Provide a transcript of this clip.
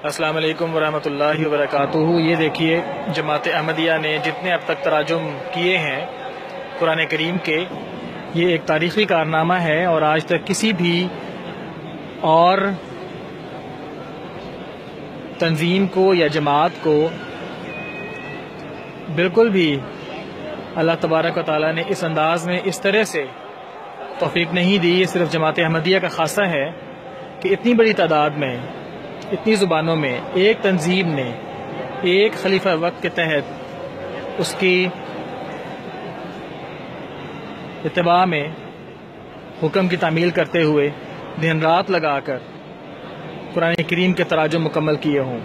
अस्सलाम वालेकुम वरहमतुल्लाहि वबरकातुहू। ये देखिए, जमात अहमदिया ने जितने अब तक तराजुम किए हैं कुरान करीम के, ये एक तारीख़ी कारनामा है और आज तक किसी भी और तंजीम को या जमात को बिल्कुल भी अल्लाह तबारक ताली ने इस अंदाज में इस तरह से तोफ़ी नहीं दी। ये सिर्फ़ जमात अहमदिया का खासा है कि इतनी बड़ी तादाद में इतनी ज़ुबानों में, एक तंजीम ने, एक खलीफा वक्त के तहत उसकी इतबा में हुक्म की तामील करते हुए दिन रात लगाकर कुरान करीम के तराजम मुकम्मल किए हों।